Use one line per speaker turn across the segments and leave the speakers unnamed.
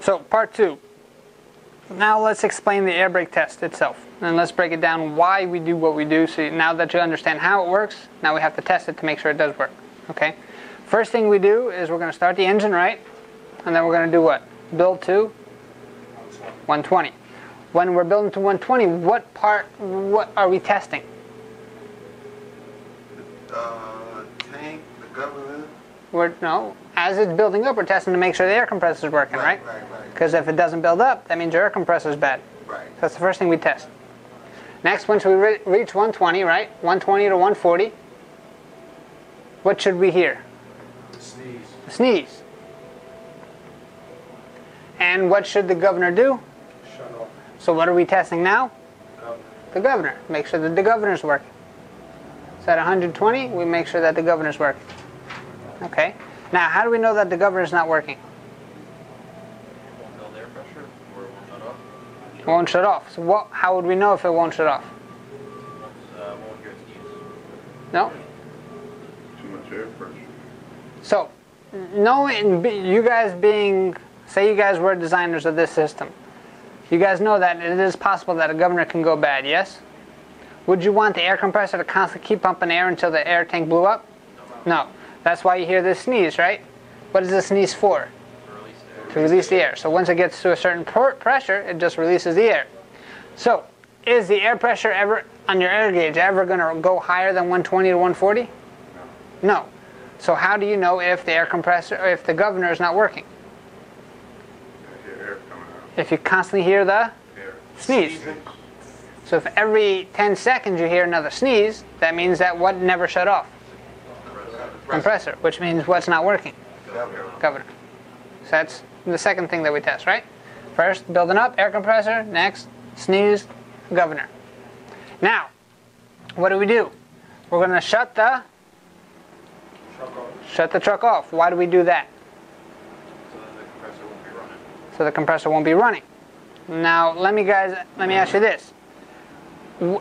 So, part two. Now let's explain the air brake test itself. And let's break it down why we do what we do. So now that you understand how it works, now we have to test it to make sure it does work. Okay? First thing we do is we're going to start the engine right, and then we're going to do what? Build to 120. When we're building to 120, what part, what are we testing?
Uh, tank, the governor.
We're, no, as it's building up, we're testing to make sure the air compressor is working, right?
Right, right,
Because if it doesn't build up, that means your air compressor is bad.
right.
So that's the first thing we test. Next, once we re- reach 120, right? 120 to 140, what should we hear?
Sneeze.
Sneeze. And what should the governor do?
Shut off.
So what are we testing now?
Governor.
The governor. Make sure that the governor's working. So at 120, we make sure that the governor's working. Okay. Now, how do we know that the governor is not working?
Won't build air pressure or it won't shut off.
It won't shut off. So what? How would we know if it won't shut off?
Won't, uh, won't hear its.
No.
Too much air pressure.
So, knowing you guys being, say you guys were designers of this system, you guys know that it is possible that a governor can go bad, yes? Would you want the air compressor to constantly keep pumping air until the air tank blew up? No. That's why you hear this sneeze, right? What is the sneeze for?
To release the air.
To release the air. So once it gets to a certain pr- pressure, it just releases the air. So, is the air pressure ever on your air gauge ever going to go higher than 120 to 140? No. no. So how do you know if the air compressor, or if the governor is not working?
I hear air coming out.
If you constantly hear the
Air.
sneeze. So if every 10 seconds you hear another sneeze, that means that what never shut off? Compressor, which means what's not working?
Governor.
Governor. So that's the second thing that we test, right? First, building up, air compressor. Next, sneeze, governor. Now, what do we do? We're going to shut the shut the truck off. Why do we do that?
So the compressor won't be running.
So the compressor won't be running. Now, let me guys, let me ask you this.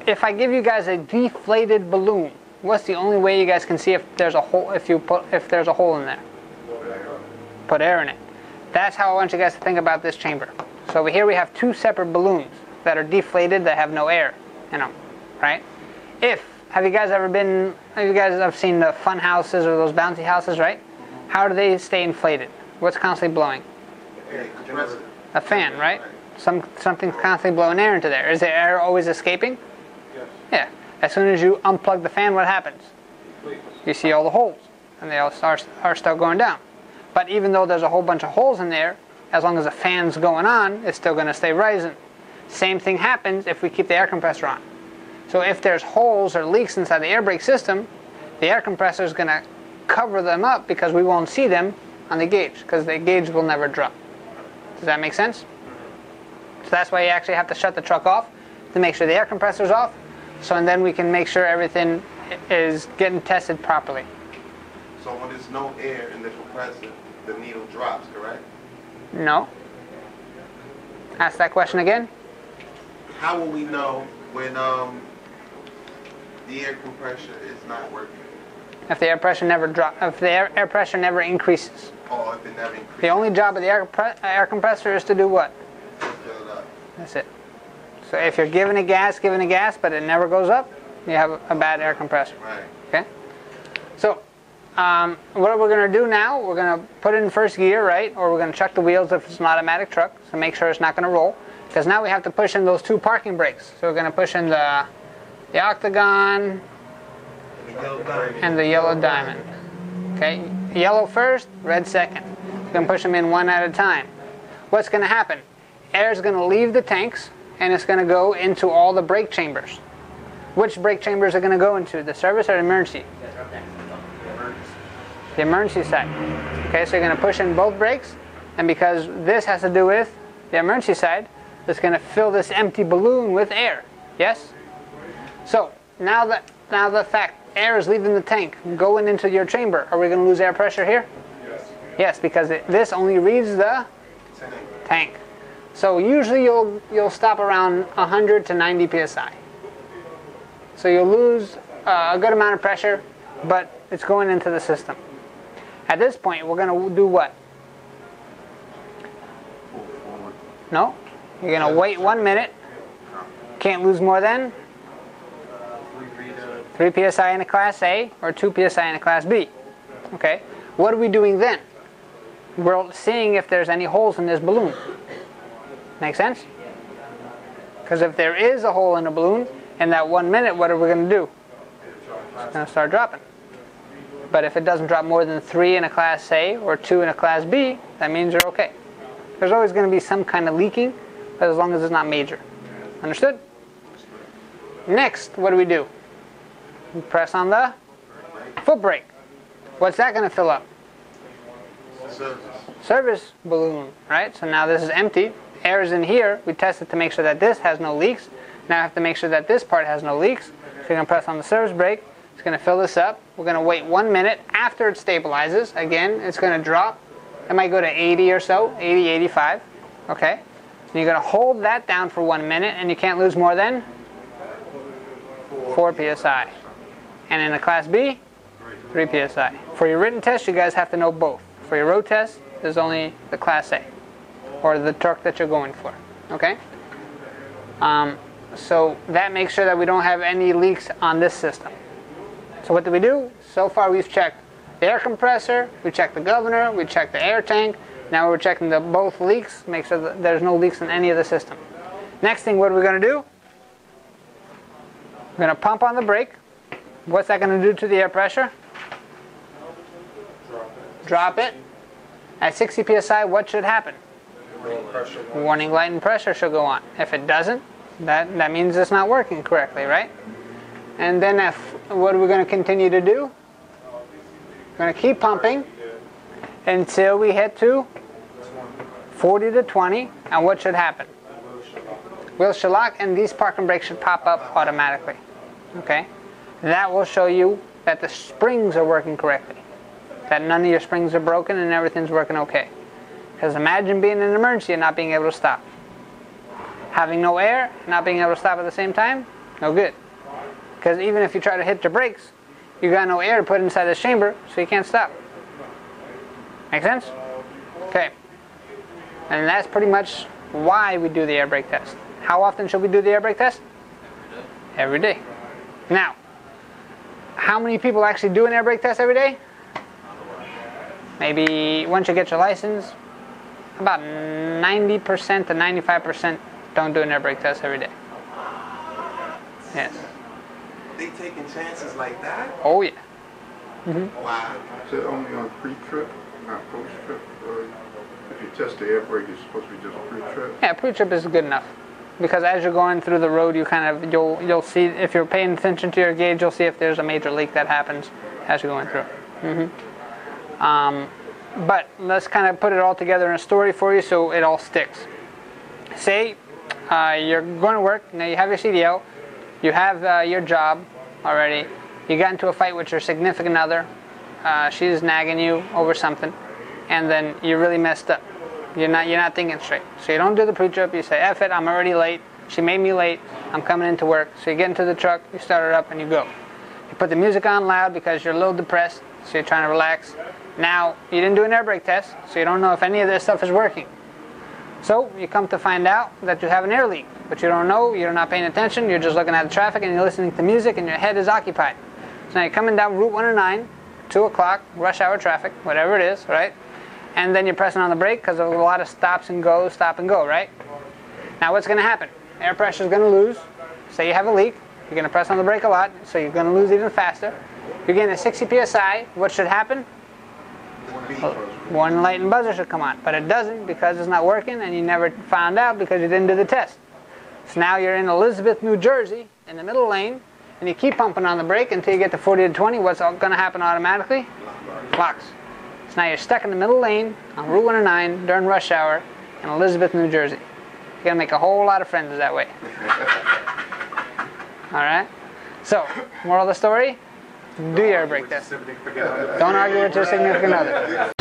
If I give you guys a deflated balloon, what's the only way you guys can see if there's a hole if you put if there's a hole in there? Put air in it. That's how I want you guys to think about this chamber. So over here we have two separate balloons that are deflated that have no air in them, right? If have you guys ever been? Have you guys have seen the fun houses or those bouncy houses, right? Mm-hmm. How do they stay inflated? What's constantly blowing? A fan, right? Some something's constantly blowing air into there. Is the air always escaping?
Yes.
Yeah. As soon as you unplug the fan, what happens? You see all the holes, and they all start are still going down. But even though there's a whole bunch of holes in there, as long as the fan's going on, it's still going to stay rising. Same thing happens if we keep the air compressor on. So if there's holes or leaks inside the air brake system, the air compressor is going to cover them up because we won't see them on the gauge because the gauge will never drop. Does that make sense? So that's why you actually have to shut the truck off to make sure the air compressor's off. So and then we can make sure everything is getting tested properly.
So when there's no air in the compressor, the needle drops, correct?
No. Ask that question again.
How will we know when um the air compressor is not working?
If the air pressure never drop, if the air, air pressure never increases,
Or if it never increases?
the only job of the air, air compressor is to do what?
Fill it up.
That's it. So if you're giving a gas, giving a gas, but it never goes up, you have a, bad air compressor.
Right.
Okay. So, um, what are we're going to do now, we're going to put it in first gear, right? Or we're going to check the wheels if it's an automatic truck, so make sure it's not going to roll. Because now we have to push in those two parking brakes. So we're going to push in the, the octagon and the yellow diamond. Okay, yellow first, red second. We're going to push them in one at a time. What's going to happen? Air is going to leave the tanks and it's going to go into all the brake chambers. Which brake chambers are going to go into? The service or the emergency? The emergency side. Okay, so you're going to push in both brakes, and because this has to do with the emergency side, it's going to fill this empty balloon with air. Yes? So now that now the fact air is leaving the tank, going into your chamber, are we going to lose air pressure here?
Yes.
Yes, because it, this only reads the
Tank.
tank. So usually you'll you'll stop around 100 to 90 psi. So you'll lose uh, a good amount of pressure, but it's going into the system. At this point, we're going to do what? No. You're gonna wait one minute. Can't lose more than
Three, three
3 psi in a class A or 2 psi in a class B. Okay? What are we doing then? We're seeing if there's any holes in this balloon. Make sense? Because if there is a hole in a balloon, in that one minute, what are we going to do? It's going to start dropping. But if it doesn't drop more than 3 in a class A or 2 in a class B, that means you're okay. There's always going to be some kind of leaking, but as long as it's not major. Understood? Next, what do we do? We press on the foot brake. What's that going to fill up?
Service.
Service balloon, right? So now this is empty. Is in here. We test it to make sure that this has no leaks. Now I have to make sure that this part has no leaks. So you're going to press on the service brake. It's going to fill this up. We're going to wait one minute after it stabilizes. Again, it's going to drop. It might go to 80 or so, 80, 85. Okay? And you're going to hold that down for one minute, and you can't lose more than 4 psi. And in a class B, 3 psi. For your written test, you guys have to know both. For your road test, there's only the class A, or the truck that you're going for. Okay? Um, so that makes sure that we don't have any leaks on this system. So what do we do? So far we've checked the air compressor, we checked the governor, we checked the air tank. Now we're checking the both leaks, make sure that there's no leaks in any of the system. Next thing, what are we going to do? We're going to pump on the brake. What's that going to do to the air pressure?
Drop it.
Drop it. At 60 psi, what should happen?
Pressure.
Warning light and pressure should go on. If it doesn't, that, that means it's not working correctly, right? And then if what are we going to continue to do? We're going to keep pumping until we hit to 40 to 20. And what should happen? Wheel should lock and these parking brakes should pop up automatically. Okay? That will show you that the springs are working correctly. That none of your springs are broken and everything's working okay. Because imagine being in an emergency and not being able to stop. Having no air, not being able to stop at the same time, no good. Because even if you try to hit the brakes, you got no air to put inside this chamber, so you can't stop. Make sense? Okay. And that's pretty much why we do the air brake test. How often should we do the air brake test? Every day. Now, how many people actually do an air brake test every day? Maybe once you get your license, about 90% to 95% don't do an air brake test every day. Yes.
They taking chances like that?
Oh yeah. Mhm.
Wow.
Is it only on pre-trip, not post-trip? Or if you test the air brake, it's supposed to be just pre-trip?
Yeah, pre-trip is good enough because as you're going through the road, you kind of you'll you'll see if you're paying attention to your gauge, you'll see if there's a major leak that happens as you're going through. hmm Um, but let's kind of put it all together in a story for you so it all sticks. Say uh, you're going to work, now you have your CDL, you have uh, your job already, you got into a fight with your significant other, uh, she's nagging you over something, and then you really messed up. You're not you're not thinking straight. So you don't do the pre-trip. You say, "F it, I'm already late. She made me late. I'm coming into work." So you get into the truck, you start it up, and you go. You put the music on loud because you're a little depressed, so you're trying to relax. Now you didn't do an air brake test, so you don't know if any of this stuff is working. So you come to find out that you have an air leak, but you don't know. You're not paying attention. You're just looking at the traffic and you're listening to music, and your head is occupied. So now you're coming down Route 109, two o'clock, rush hour traffic, whatever it is, right? and then you're pressing on the brake because there's a lot of stops and goes, stop and go, right? Now what's going to happen? Air pressure is going to lose. Say you have a leak, you're going to press on the brake a lot, so you're going to lose even faster. You're getting a 60 psi. What should happen? One light and buzzer should come on, but it doesn't because it's not working, and you never found out because you didn't do the test. So now you're in Elizabeth, New Jersey, in the middle lane, and you keep pumping on the brake until you get to 40 to 20. What's all going to happen automatically? Locks. So now you're stuck in the middle lane on Route 109 during rush hour in Elizabeth, New Jersey. You're gonna make a whole lot of friends that way. All right. So, moral of the story: do your brake test. Don't argue with your significant other.